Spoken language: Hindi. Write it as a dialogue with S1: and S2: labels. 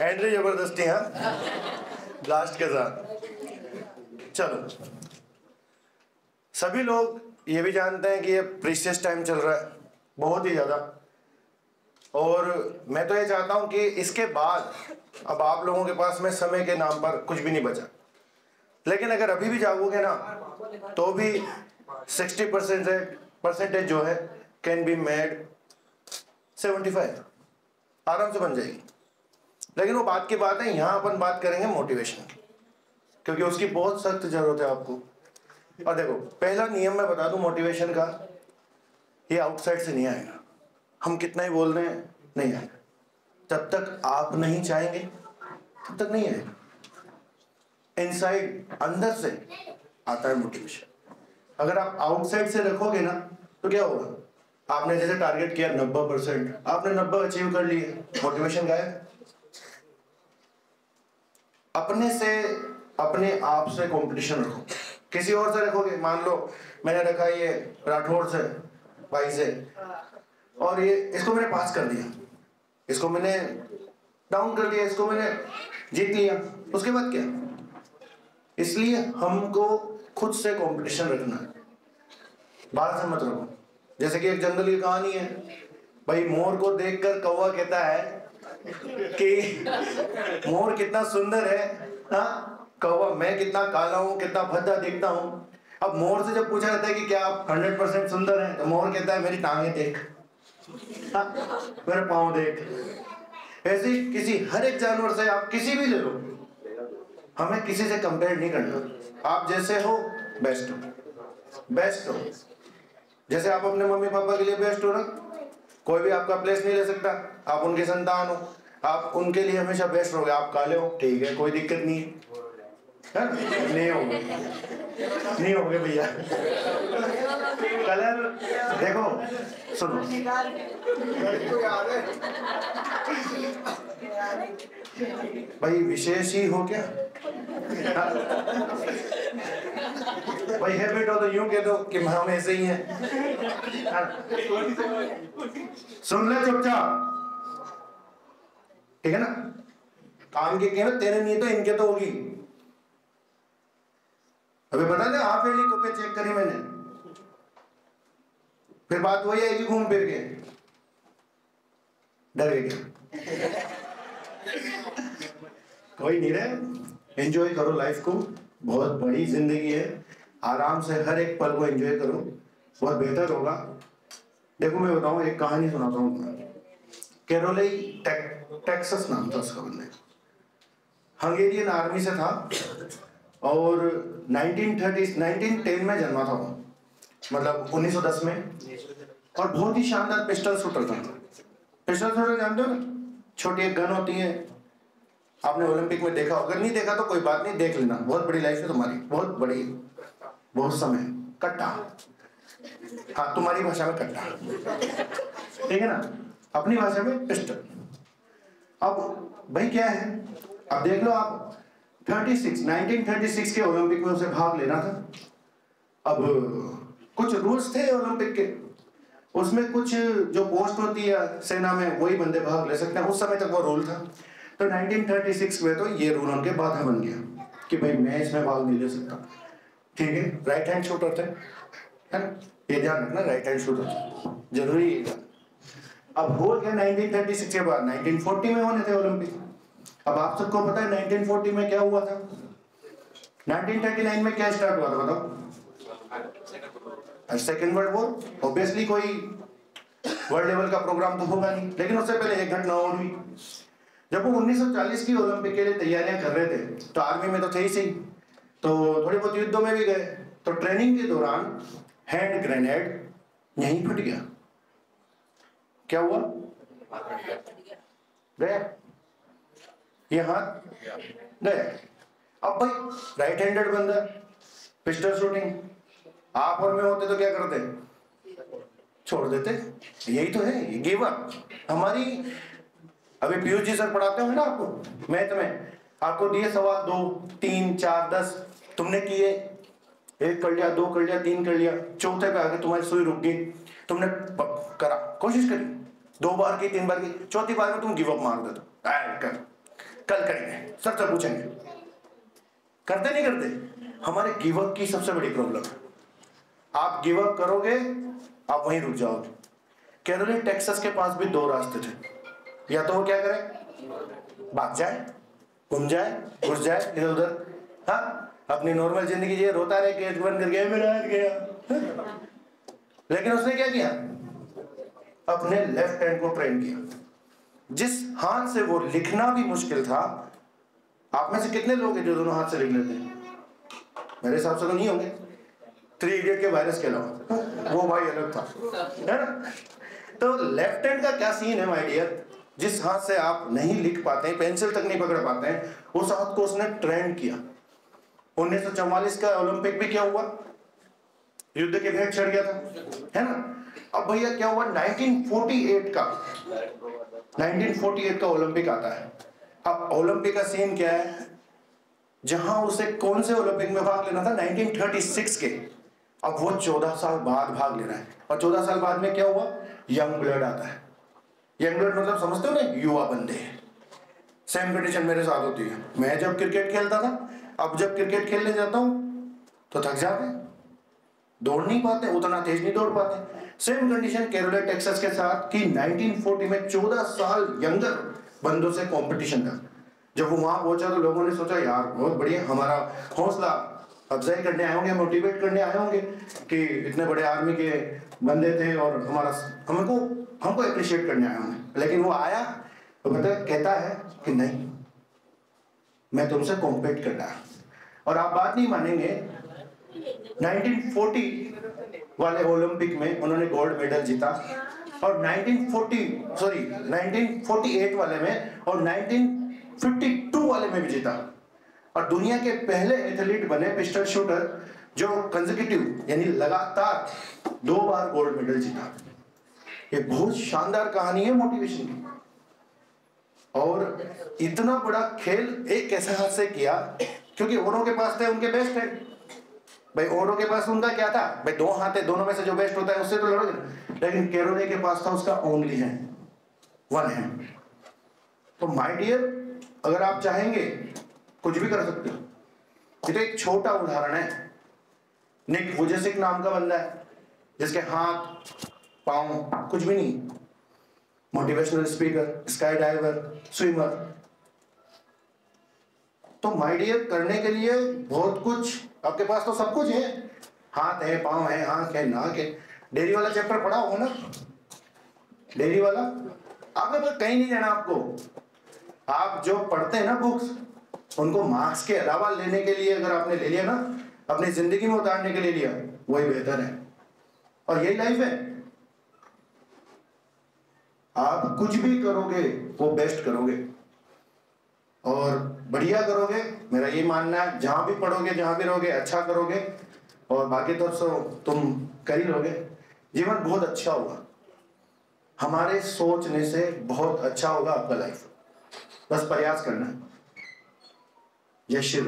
S1: एंट्री ज़बरदस्ती हाँ? ब्लास्ट के साथ। चलो। सभी लोग ये भी जानते हैं कि ये प्रीशियस टाइम चल रहा है। बहुत ही ज़्यादा। और मैं तो ये चाहता हूँ कि इसके बाद, अब आप लोगों के पास में समय के नाम पर कुछ भी नहीं बचा। लेकिन अगर अभी भी जागोगे ना तो भी सिक्सटी परसेंट परसेंटेज जो है can be made seventy five. आराम से बन जाएगी। लेकिन वो बात की बात है, यहाँ अपन बात करेंगे मोटिवेशन की, क्योंकि उसकी बहुत सख्त ज़रूरत है आपको। और देखो, पहला नियम मैं बता दूँ मोटिवेशन का, ये आउटसाइड से नहीं आएगा। हम कितना ही बोल रहे हैं, नहीं आएगा। जब तक आप नहीं चाहेंगे, तब तक नहीं आएगा। इनसाइड अंदर से आता है मोटिवेशन अगर आप आउटसाइड से रखोगे ना तो क्या होगा? आपने जैसे टारगेट किया नब्बे परसेंट आपने नब्बे अचीव कर लिए। मोटिवेशन गायब? अपने से, अपने आप से कंपटीशन रखो। किसी और से रखोगे? मान लो, मैंने रखा ये राठौर से, भाई से। और ये, इसको मैंने पास कर दिया। इसको मैंने डाउन कर दिया, इसको मैंने जीत लिया। उसके बाद क्या? इसलिए हमको खुद से कंपटीशन रखना बात से मत रखो जैसे कि एक जंगल की कहानी है। भाई मोर को देखकर कौवा कहता है कि मोर कितना सुंदर है हाँ? कौवा मैं कितना काला हूँ कितना भद्दा दिखता हूँ। अब मोर से जब पूछा जाता है कि क्या आप हंड्रेड परसेंट सुंदर हैं तो मोर कहता है मेरी टांगे देख हाँ, मेरे पाँव देख। ऐसे किसी हर एक जानवर से आप किसी भी ले लो हमें किसी से कंपेयर नहीं करना। आप जैसे हो बेस्ट हो। बेस्ट हो। जैसे आप अपने मम्मी पापा के लिए बेस्ट हो ना? कोई भी आपका प्लेस नहीं ले सकता। आप उनके संतान हो। आप उनके लिए हमेशा बेस्ट रहोगे। आप काले हो। ठीक है, कोई दिक्कत नहीं है। नहीं होंगे। नहीं होंगे भैया। कलर, देखो, सुनो। भाई, विशेष ही हो क्या? भाई हैबिट हो तो यूँ कह दो कि हम ऐसे ही हैं। सुन ले चुपचाप। ठीक है ना? काम के कीमत तेरे नहीं तो इनके तो होगी। अभी बता दे हाफ़ एली को पे चेक करी मैंने। फिर बात वही आएगी घूम फिर के। डर गए क्या? कोई नहीं रहे। एंजॉय करो लाइफ को। बहुत बड़ी ज़िंदगी है। आराम से हर एक पल को एंजॉय करो। बहुत बेहतर होगा। देखो मैं बताऊँ एक कहानी सुनाता हूँ कैरोले टेक, टेक्सस नाम था उसका बंदे। हंगेरियन आर्मी से था। और 1930 1910 में जन्मा था वो। मतलब 1910 में। और बहुत ही शानदार पिस्टल शूटर था। पिस्टल शूटर जानते हो ना? छोटी एक गन होती है। आपने ओलंपिक में देखा अगर नहीं देखा तो कोई बात नहीं, देख लेना। बहुत बड़ी लाइफ है तुम्हारी। बहुत बड़ी। बहुत समय कट्टा। हाँ तुम्हारी भाषा में कट्टा। ठीक है ना? अपनी भाषा में पिस्टल अब भाई क्या है? अब देख लो आप। 36 1936 के ओलंपिक में उसे भाग लेना था। अब कुछ रूल्स थे ओलंपिक के। उसमें कुछ जो पोस्ट होती है सेना में, वही बंदे भाग ले सकते हैं। उस समय तक वो रूल था। तो 1936 में तो ये रूल उनके बाधा बन गया कि भाई मैं इसमें भाग नहीं ले सकता। ठीक है? राइट हैंड शूटर थे। ये ध्यान रखना राइट हैंड शूटर ज़रूरी है अब हो गया 1936 के बाद। 1940 में होने थे ओलंपिक अब आप सबको पता है 1940 में क्या हुआ था? 1939 में क्या स्टार्ट हुआ था, बताओ? सेकेंड वर्ल्ड वॉर ऑब्वियसली कोई वर्ल्ड लेवल का प्रोग्राम तो होगा नहीं, लेकिन उससे पहले एक घटना और हुई। जब वो 1940 की ओलंपिक के लिए तैयारियाँ कर रहे थे तो आर्मी में तो थे ही सही तो थोड़ी बहुत युद्धों में भी गए। तो ट्रेनिंग के दौरान हैंड ग्रेनेड यहीं फट गया। क्या हुआ? गया। ये हाथ? गए अब भाई राइट हैंडेड बंदा पिस्टल शूटिंग आप और मैं होते तो क्या करते? छोड़ देते। यही तो है, ये अप हमारी, अभी पीयूष जी सर पढ़ाते होंगे ना आपको? मैथ में। आपको दिए सवाल दो, तीन, चार, दस। तुमने किए। एक कर लिया, दो कर लिया, तीन कर लिया। चौथे पे आके तुम्हारी सुई रुक गई। तुमने करा। कोशिश करी। दो बार की, तीन बार की। चौथी बार में तुम गिव अप मार देते कर। कल करेंगे। सर से पूछेंगे। करते नहीं करते? हमारे गिव अप की सबसे बड़ी प्रॉब्लम है। आप गिव अप करोगे, आप वहीं रुक जाओगे। कैरोलिन, टेक्सास के पास भी दो रास्ते थे। या तो वो क्या करे? भाग जाए, घूम जाए, घुस जाए इधर उधर हाँ अपनी नॉर्मल ज़िंदगी जी रोता रहे गेट बंद कर गया, मेरा हाथ गया। लेकिन उसने क्या किया? अपने लेफ़्ट हैंड को ट्रेन किया। जिस हाथ से वो लिखना भी मुश्किल था, आप में से कितने लोग हैं जो दोनों हाथ से लिख लेते हैं? मेरे हिसाब से तो नहीं होंगे। थ्री इडियट के वायरस के अलावा। वो भाई अलग था। है ना? तो लेफ़्ट हैंड का क्या सीन है माय डियर जिस हाथ से आप नहीं लिख पाते हैं पेंसिल तक नहीं पकड़ पाते हैं, उस हाथ को उसने ट्रेंड किया। 1944 का ओलंपिक भी क्या हुआ? युद्ध के भेंट चढ़ गया था। है ना? अब भैया क्या हुआ? 1948 का। 1948 का ओलंपिक आता है। अब ओलंपिक का सीन क्या है? जहाँ उसे कौन से ओलंपिक में भाग लेना था? 1936 के। अब वो 14 साल बाद भाग ले रहा है। और 14 साल बाद में क्या हुआ? यंग ब्लड आता है। यंग ब्लड मतलब समझते हो ना, युवा बंदे। सेम कंडीशन मेरे साथ होती है। मैं जब क्रिकेट खेलता था, अब जब क्रिकेट खेलने जाता हूँ तो थक जाते दौड़ नहीं पाते, उतना तेज नहीं दौड़ पाते। सेम कंडीशन केरला टेक्सास के साथ कि 1940 में 14 साल यंगर बंदों से कंपटीशन था। जब वो वहाँ पहुँचा तो लोगों ने सोचा, यार, बहुत बढ़िया, हमारा हौसला अफजाई करने आए होंगे मोटिवेट करने आए होंगे कि इतने बड़े आर्मी के बंदे थे और हमारा हमको हमको अप्रिशिएट करने आए होंगे। लेकिन वो आया तो बता कहता है कि नहीं, मैं तुमसे कॉम्पीट करना है। और आप बात नहीं मानेंगे 1940 वाले ओलंपिक में उन्होंने गोल्ड मेडल जीता और 1940 सॉरी 1948 वाले में और 1952 वाले में भी जीता। और दुनिया के पहले एथलीट बने पिस्टल शूटर जो कंजिक्यूटिव यानी लगातार दो बार गोल्ड मेडल जीता। ये बहुत शानदार कहानी है मोटिवेशन की। और इतना बड़ा खेल एक कैसे हाथ से किया, क्योंकि औरों के पास थे, उनके बेस्ट है भाई औरों के पास उनका क्या था? भाई, दो हाथ है, दोनों में से जो बेस्ट होता है, उससे तो लड़ोगे लेकिन केरोले के पास था, उसका ओनली है वन है तो माय डियर अगर आप चाहेंगे कुछ भी कर सकते हो। ये तो एक छोटा उदाहरण है। निक वुजेसिक नाम का बंदा है, जिसके हाथ, पाँव, कुछ भी नहीं। Motivational speaker sky diver swimmer तो माय डियर करने के लिए बहुत कुछ, आपके पास तो सब कुछ है। हाथ है, पाँव है, आँख है, नाक है। डेयरी वाला चैप्टर पढ़ा हो ना? डेयरी वाला? आपने तो कहीं नहीं जाना आपको, आप जो पढ़ते हैं ना बुक्स उनको मार्क्स के अलावा लेने के लिए अगर आपने ले लिया ना, अपनी ज़िंदगी में उतारने के लिए लिया, वही बेहतर है। और यही लाइफ है। आप कुछ भी करोगे, वो बेस्ट करोगे। और बढ़िया करोगे, मेरा ये मानना है, जहाँ भी पढ़ोगे, जहाँ भी रहोगे अच्छा करोगे, और बाकी तो सो तुम कर ही रहोगे जीवन बहुत अच्छा होगा हमारे सोचने से बहुत अच्छा होगा आपका लाइफ बस प्रयास करना। जय Yeşil